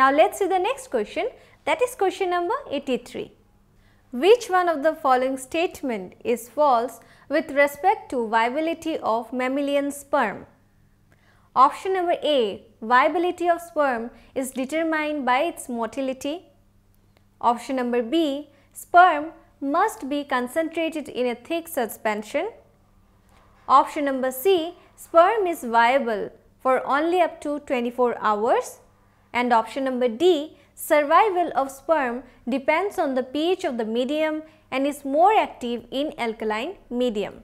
Now let's see the next question that is question number 83. Which one of the following statement is false with respect to viability of mammalian sperm? Option number A viability of sperm is determined by its motility. Option number B sperm must be concentrated in a thick suspension. Option number C sperm is viable for only up to 24 hours and option number D survival of sperm depends on the pH of the medium and is more active in alkaline medium.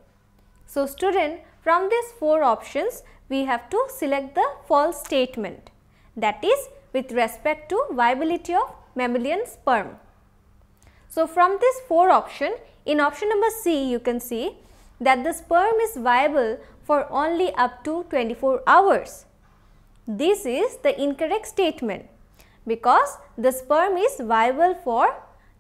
So, student from these four options we have to select the false statement that is with respect to viability of mammalian sperm. So, from this four option in option number C you can see that the sperm is viable for only up to 24 hours. This is the incorrect statement because the sperm is viable for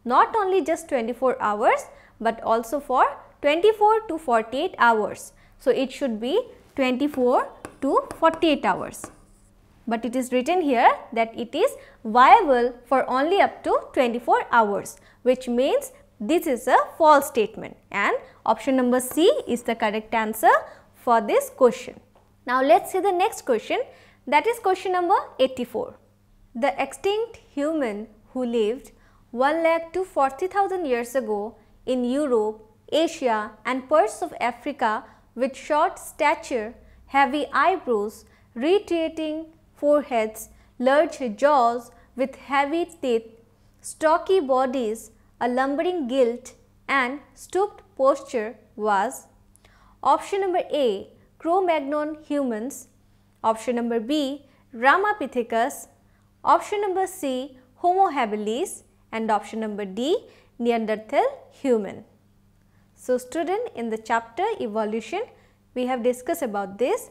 not only just 24 hours, but also for 24 to 48 hours. So, it should be 24 to 48 hours. But it is written here that it is viable for only up to 24 hours which means this is a false statement and option number C is the correct answer for this question. Now, let us see the next question that is question number 84. The extinct human who lived 1 lakh to 40,000 years ago in Europe, Asia and parts of Africa with short stature, heavy eyebrows, retreating foreheads, large jaws with heavy teeth, stocky bodies, a lumbering gilt and stooped posture was option number A Cro-Magnon humans, option number B Ramapithecus, Option number C Homo habilis and option number D Neanderthal human. So, student in the chapter evolution we have discussed about this.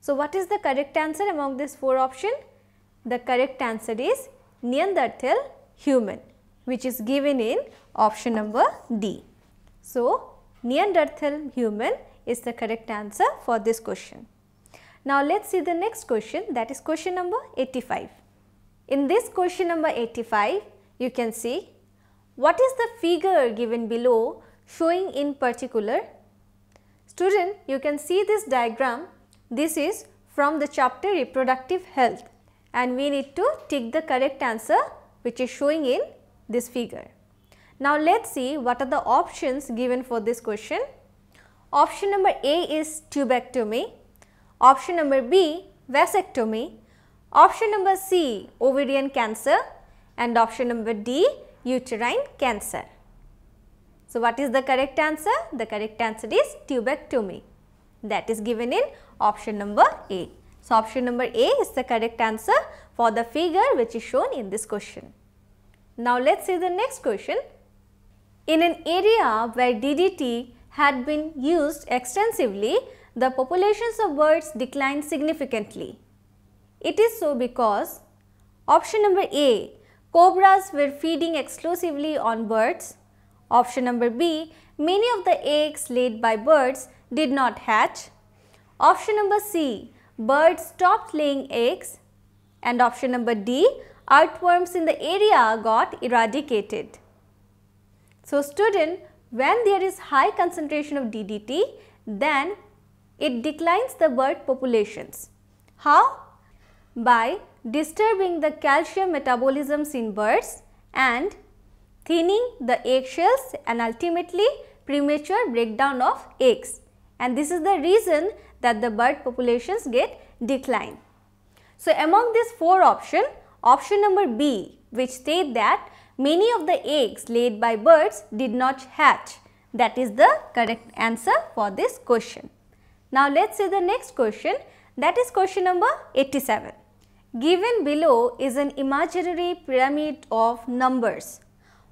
So, what is the correct answer among these four options? The correct answer is Neanderthal human which is given in option number D. So, Neanderthal human is the correct answer for this question. Now, let us see the next question that is question number 85. In this question number 85, you can see what is the figure given below showing in particular. Student, you can see this diagram. This is from the chapter reproductive health and we need to tick the correct answer which is showing in this figure. Now, let us see what are the options given for this question. Option number A is tubectomy, option number B vasectomy, Option number C ovarian cancer and option number D uterine cancer. So, what is the correct answer? The correct answer is tubectomy that is given in option number A. So, option number A is the correct answer for the figure which is shown in this question. Now, let us see the next question. In an area where DDT had been used extensively, the populations of birds declined significantly. It is so because option number A cobras were feeding exclusively on birds. Option number B many of the eggs laid by birds did not hatch. Option number C birds stopped laying eggs and option number D earthworms in the area got eradicated. So, student when there is high concentration of DDT then it declines the bird populations. How? by disturbing the calcium metabolisms in birds and thinning the eggshells and ultimately premature breakdown of eggs and this is the reason that the bird populations get decline. So, among these four options, option number B which state that many of the eggs laid by birds did not hatch that is the correct answer for this question. Now, let us see the next question that is question number 87. Given below is an imaginary pyramid of numbers.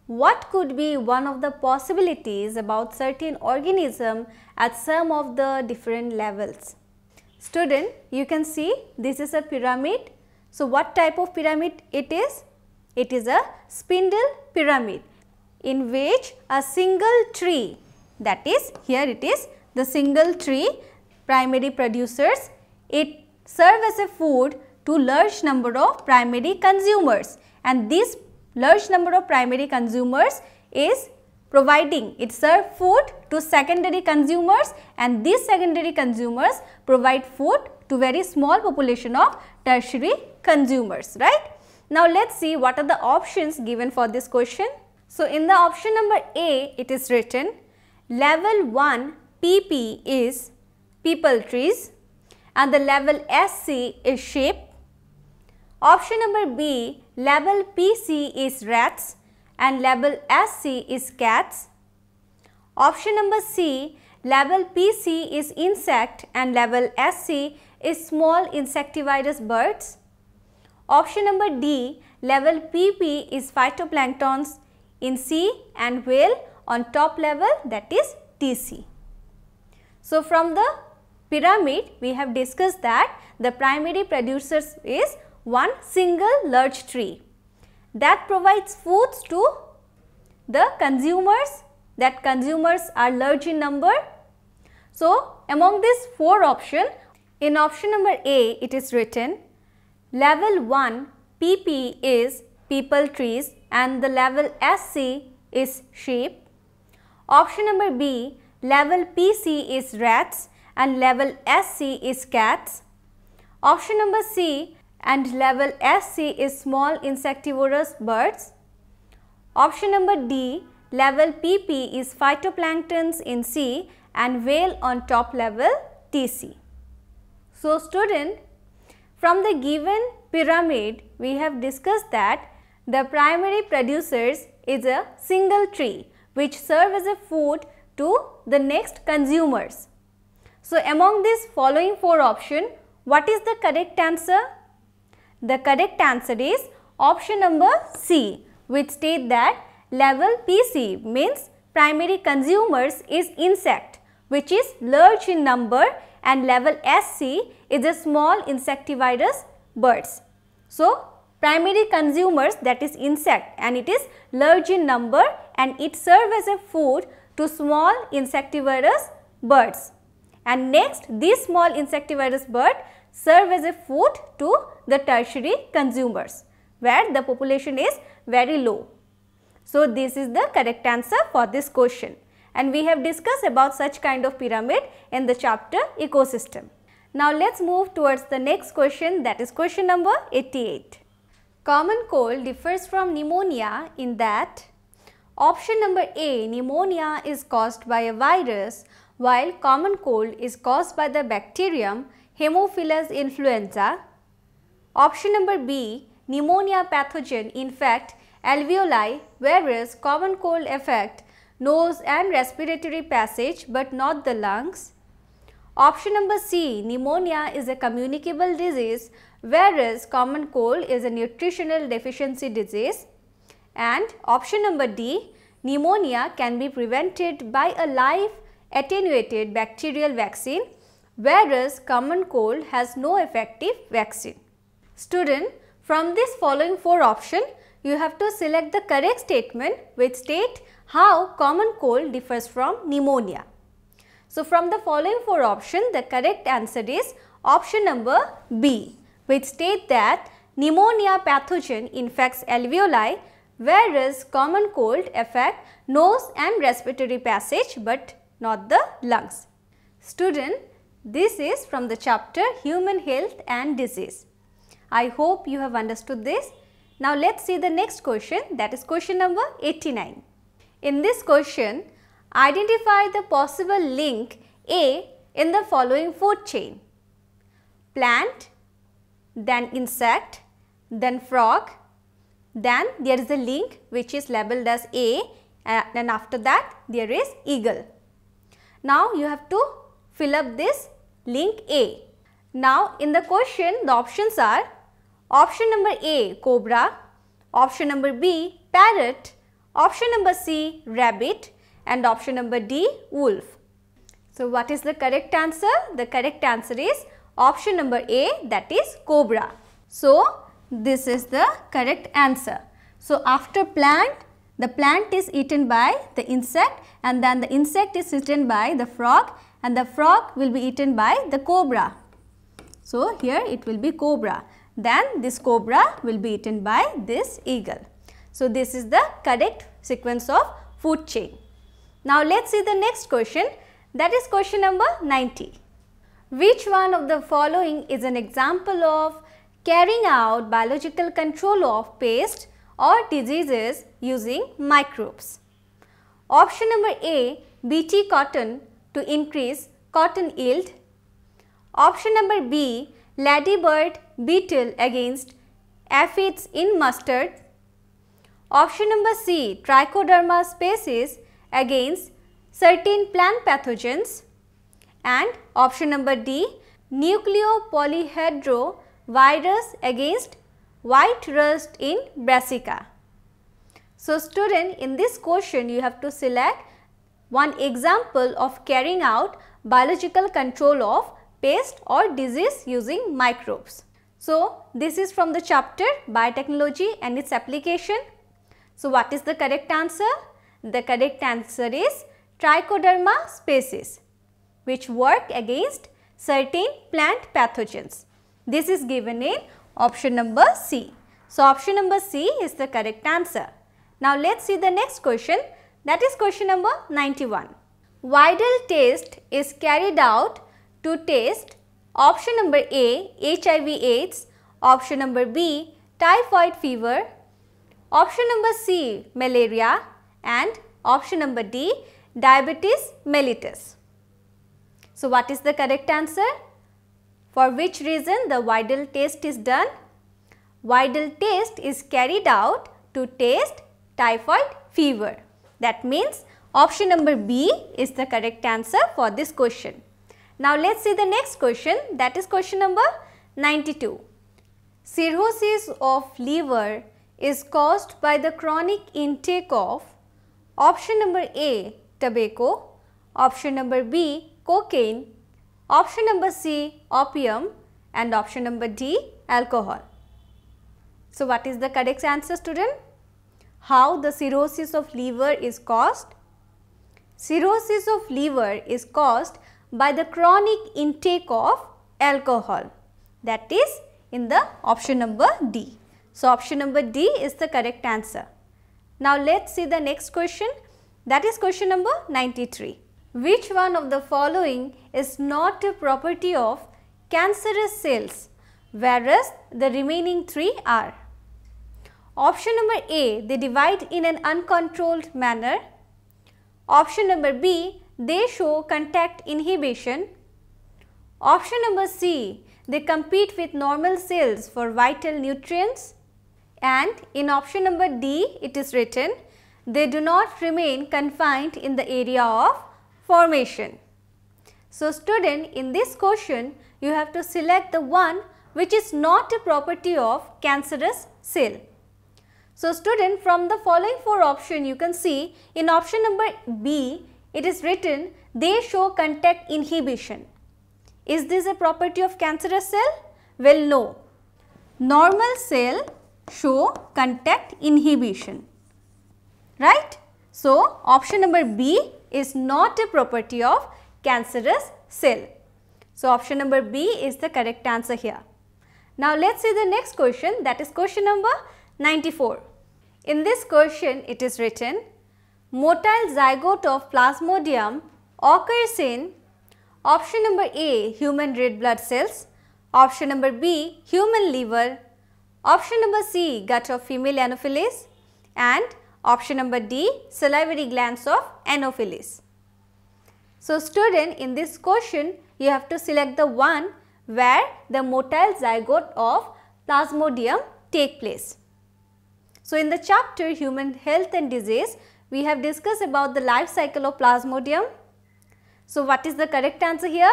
What could be one of the possibilities about certain organism at some of the different levels? Student, you can see this is a pyramid. So, what type of pyramid it is? It is a spindle pyramid in which a single tree that is here it is the single tree primary producers it serve as a food to large number of primary consumers and this large number of primary consumers is providing it serve food to secondary consumers and these secondary consumers provide food to very small population of tertiary consumers right. Now let us see what are the options given for this question. So in the option number A it is written level 1 PP is pipal trees and the level SC is sheep. Option number B level PC is rats and level SC is cats. Option number C level PC is insect and level SC is small insectivorous birds. Option number D level PP is phytoplanktons in sea and whale on top level that is TC. So, from the pyramid we have discussed that the primary producers is one single large tree that provides foods to the consumers that consumers are large in number. So, among these four option in option number A it is written level 1 PP is pipal trees and the level SC is sheep. Option number B level PC is rats and level SC is cats. Option number C and level SC is small insectivorous birds. Option number D level PP is phytoplanktons in sea and whale on top level TC. So, student from the given pyramid we have discussed that the primary producers is a single tree which serve as a food to the next consumers. So, among these following four option what is the correct answer? The correct answer is option number C which state that level PC means primary consumers is insect which is large in number and level SC is a small insectivorous birds. So, primary consumers that is insect and it is large in number and it serve as a food to small insectivorous birds. And next this small insectivorous bird serve as a food to the tertiary consumers where the population is very low. So, this is the correct answer for this question and we have discussed about such kind of pyramid in the chapter ecosystem. Now, let us move towards the next question that is question number 88. Common cold differs from pneumonia in that option number A pneumonia is caused by a virus while common cold is caused by the bacterium Haemophilus influenza. Option number B, pneumonia pathogen infect alveoli whereas common cold affect nose and respiratory passage but not the lungs. Option number C, pneumonia is a communicable disease whereas common cold is a nutritional deficiency disease. And option number D, pneumonia can be prevented by a live attenuated bacterial vaccine whereas common cold has no effective vaccine. Student, from this following four option, you have to select the correct statement which state how common cold differs from pneumonia. So, from the following four option, the correct answer is option number B which state that pneumonia pathogen infects alveoli whereas common cold affect nose and respiratory passage but not the lungs. Student, this is from the chapter Human Health and Disease. I hope you have understood this. Now let us see the next question that is question number 89. In this question, identify the possible link A in the following food chain. Plant, then insect, then frog, then there is a link which is labeled as A and after that there is eagle. Now you have to fill up this link A. Now in the question the options are option number A cobra, option number B parrot, option number C rabbit and option number D wolf. So what is the correct answer? The correct answer is option number A that is cobra. So this is the correct answer. So after plant the plant is eaten by the insect and then the insect is eaten by the frog and the frog will be eaten by the cobra. So, here it will be cobra. then this cobra will be eaten by this eagle. So, this is the correct sequence of food chain. Now, let us see the next question that is question number 90. Which one of the following is an example of carrying out biological control of pest or diseases using microbes? Option number A BT cotton to increase cotton yield. Option number B ladybird beetle against aphids in mustard. Option number C trichoderma species against certain plant pathogens and option number D nucleopolyhedro virus against white rust in brassica. So, student in this question you have to select one example of carrying out biological control of pest or disease using microbes. So, this is from the chapter biotechnology and its application. So, what is the correct answer? The correct answer is trichoderma species which work against certain plant pathogens. This is given in option number C. So, option number C is the correct answer. Now, let us see the next question that is question number 91. Widal test is carried out to test option number A HIV AIDS, option number B typhoid fever, option number C malaria and option number D diabetes mellitus. So, what is the correct answer? For which reason the Widal test is done? Widal test is carried out to test typhoid fever. That means option number B is the correct answer for this question. Now, let us see the next question that is question number 92. Cirrhosis of liver is caused by the chronic intake of option number A tobacco, option number B cocaine, option number C opium and option number D alcohol. So, what is the correct answer student? How the cirrhosis of liver is caused? Cirrhosis of liver is caused by the chronic intake of alcohol that is in the option number D. So, option number D is the correct answer. Now, let us see the next question that is question number 93. Which one of the following is not a property of cancerous cells whereas the remaining three are? Option number A, they divide in an uncontrolled manner. Option number B, they show contact inhibition. Option number C, they compete with normal cells for vital nutrients. And in option number D, it is written, they do not remain confined in the area of formation. So, student in this question you have to select the one which is not a property of cancerous cell. So, student from the following four option you can see in option number B it is written they show contact inhibition. Is this a property of cancerous cell? Well, no. Normal cell show contact inhibition, right? So, option number B is not a property of cancerous cell. So, option number B is the correct answer here. Now, let us see the next question that is question number 94. In this question it is written motile zygote of plasmodium occurs in option number A human red blood cells, option number B human liver, option number C gut of female anopheles and Option number D salivary glands of Anopheles. So, student in this question you have to select the one where the motile zygote of plasmodium take place. So, in the chapter human health and disease we have discussed about the life cycle of plasmodium. So, what is the correct answer here?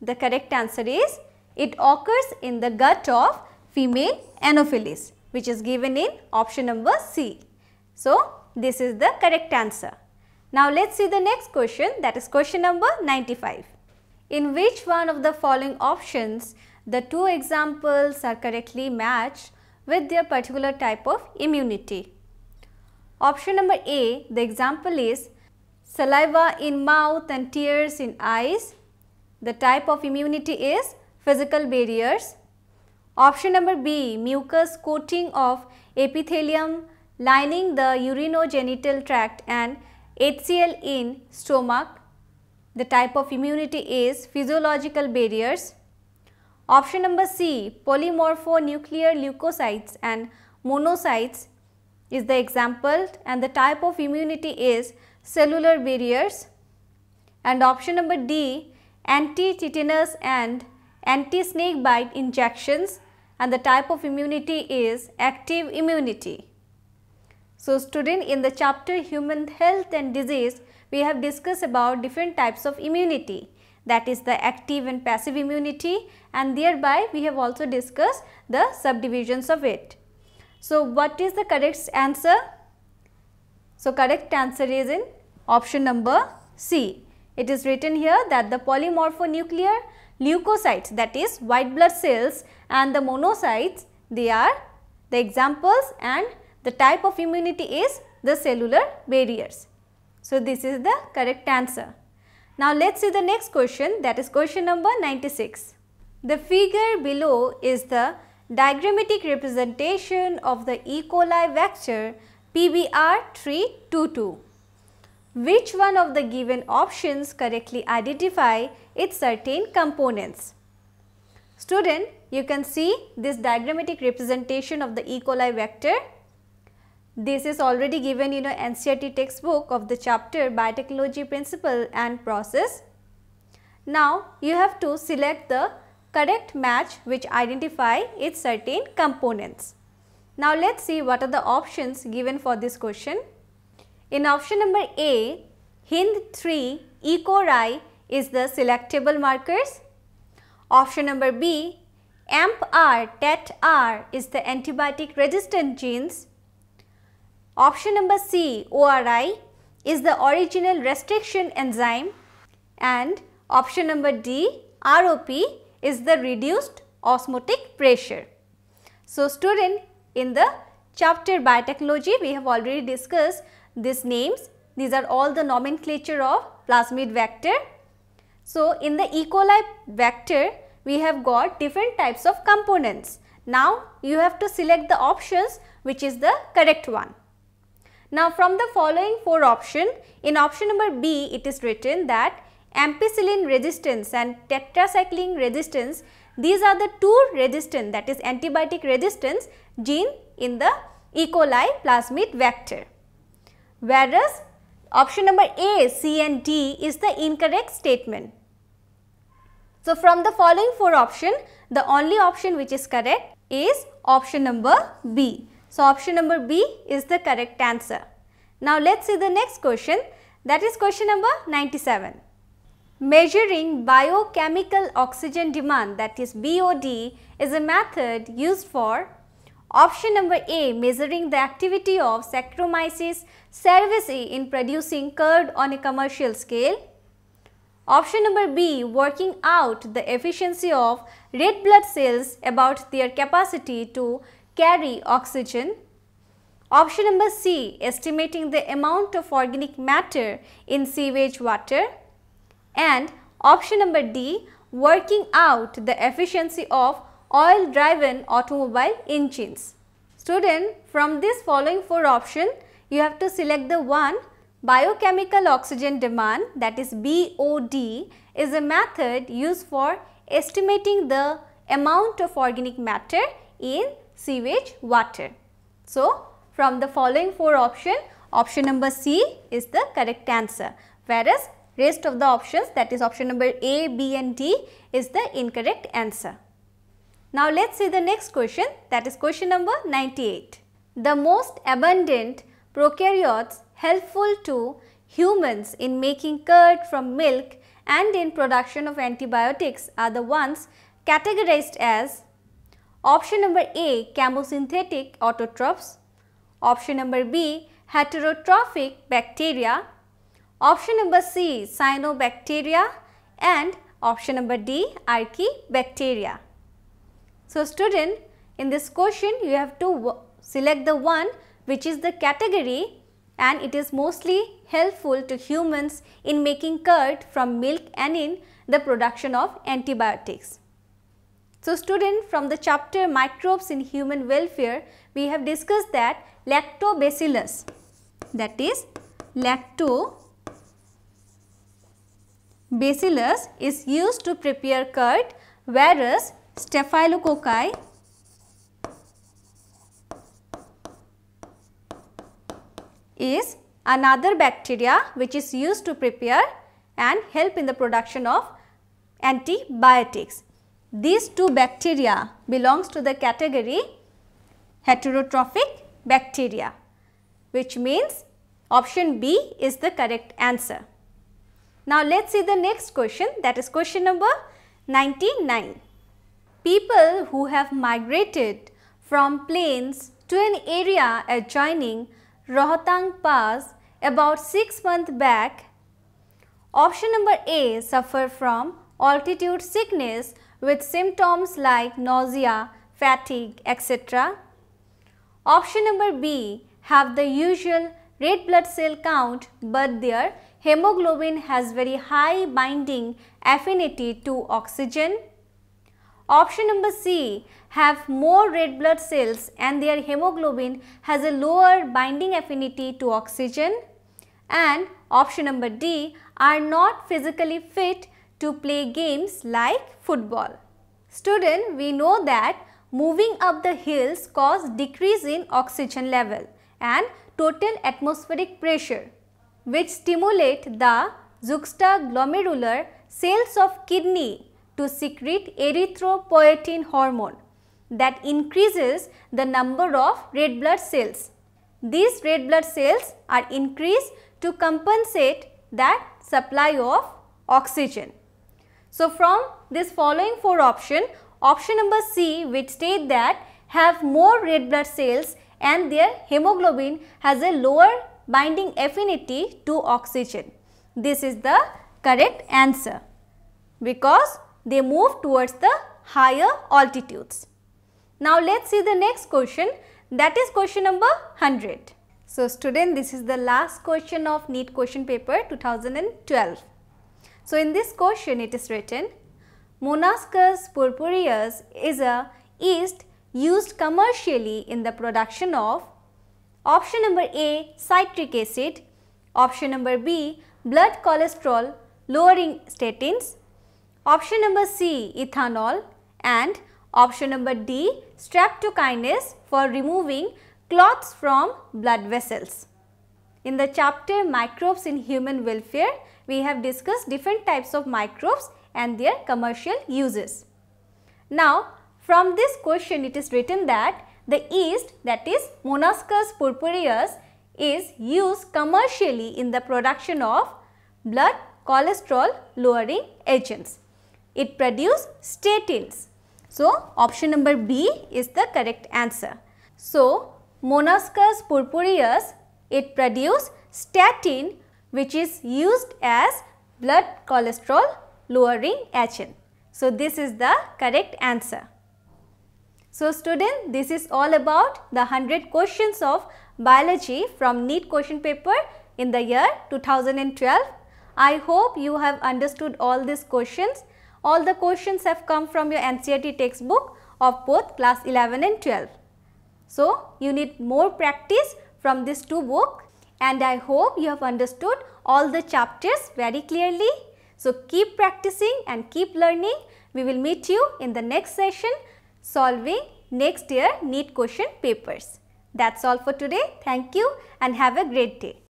The correct answer is it occurs in the gut of female Anopheles which is given in option number C. So, this is the correct answer. Now, let us see the next question that is question number 95. In which one of the following options the two examples are correctly matched with their particular type of immunity? Option number A, the example is saliva in mouth and tears in eyes. The type of immunity is physical barriers. Option number B mucus coating of epithelium lining the urinogenital tract and HCl in stomach. The type of immunity is physiological barriers. Option number C polymorphonuclear leukocytes and monocytes is the example and the type of immunity is cellular barriers. And option number D anti-tetanus and anti-snake bite injections and the type of immunity is active immunity. So, student in the chapter human health and disease we have discussed about different types of immunity that is the active and passive immunity and thereby we have also discussed the subdivisions of it. So, what is the correct answer? So, correct answer is in option number C. It is written here that the polymorphonuclear leukocytes that is white blood cells and the monocytes they are the examples and the type of immunity is the cellular barriers. So, this is the correct answer. Now, let us see the next question that is question number 96. The figure below is the diagrammatic representation of the E. coli vector PBR322. Which one of the given options correctly identify its certain components? Student, you can see this diagrammatic representation of the E. coli vector. This is already given in a NCERT textbook of the chapter biotechnology principle and process. Now, you have to select the correct match which identify its certain components. Now, let us see what are the options given for this question. In option number A, HindIII E. coli is the selectable markers. Option number B, AMPR, TET-R is the antibiotic resistant genes. Option number C, ORI is the original restriction enzyme and option number D, ROP is the reduced osmotic pressure. So, student in the chapter biotechnology we have already discussed these names. These are all the nomenclature of plasmid vector. So, in the E. coli vector, we have got different types of components. Now, you have to select the options which is the correct one. Now, from the following four option, in option number B, it is written that ampicillin resistance and tetracycline resistance, these are the two resistant that is antibiotic resistance gene in the E. coli plasmid vector whereas option number A, C and D is the incorrect statement. So, from the following four option, the only option which is correct is option number B. So, option number B is the correct answer. Now, let us see the next question that is question number 97. Measuring biochemical oxygen demand that is BOD is a method used for Option number A measuring the activity of Saccharomyces cerevisiae in producing curd on a commercial scale. Option number B working out the efficiency of red blood cells about their capacity to carry oxygen. Option number C estimating the amount of organic matter in sewage water. And option number D working out the efficiency of oil driven automobile engines. Student, from this following four option, you have to select the one biochemical oxygen demand that is BOD is a method used for estimating the amount of organic matter in sewage water. So, from the following four option, option number C is the correct answer, whereas rest of the options that is option number A, B and D is the incorrect answer. Now let us see the next question that is question number 98. The most abundant prokaryotes helpful to humans in making curd from milk and in production of antibiotics are the ones categorized as option number A chemosynthetic autotrophs, option number B heterotrophic bacteria, option number C cyanobacteria and option number D archaebacteria. So, student in this question you have to select the one which is the category and it is mostly helpful to humans in making curd from milk and in the production of antibiotics. So student from the chapter microbes in human welfare we have discussed that lactobacillus that is lactobacillus is used to prepare curd whereas staphylococci is another bacteria which is used to prepare and help in the production of antibiotics. These two bacteria belongs to the category heterotrophic bacteria which means option B is the correct answer. Now let us see the next question that is question number 99. People who have migrated from plains to an area adjoining Rohtang Pass about 6 months back. Option number A suffer from altitude sickness with symptoms like nausea, fatigue, etc. Option number B have the usual red blood cell count but their hemoglobin has very high binding affinity to oxygen. Option number C have more red blood cells and their hemoglobin has a lower binding affinity to oxygen. And option number D are not physically fit to play games like football. Student, we know that moving up the hills cause decrease in oxygen level and total atmospheric pressure which stimulate the juxtaglomerular cells of kidney to secrete erythropoietin hormone that increases the number of red blood cells. These red blood cells are increased to compensate that supply of oxygen. So, from this following four option, option number C which state that have more red blood cells and their hemoglobin has a lower binding affinity to oxygen. This is the correct answer because they move towards the higher altitudes. Now, let us see the next question that is question number 100. So, student this is the last question of NEET question paper 2012. So, in this question it is written Monascus purpureus is a yeast used commercially in the production of option number A citric acid, option number B blood cholesterol lowering statins, Option number C ethanol and option number D streptokinase for removing clots from blood vessels. In the chapter microbes in human welfare, we have discussed different types of microbes and their commercial uses. Now, from this question it is written that the yeast that is Monascus purpureus is used commercially in the production of blood cholesterol lowering agents it produce statins. So, option number B is the correct answer. So, Monascus purpureus it produce statin which is used as blood cholesterol lowering agent. So, this is the correct answer. So, student this is all about the 100 questions of biology from NEET question paper in the year 2012. I hope you have understood all these questions all the questions have come from your NCERT textbook of both class 11 and 12. So, you need more practice from this two books and I hope you have understood all the chapters very clearly. So, keep practicing and keep learning. We will meet you in the next session solving next year NEET question papers. That's all for today. Thank you and have a great day.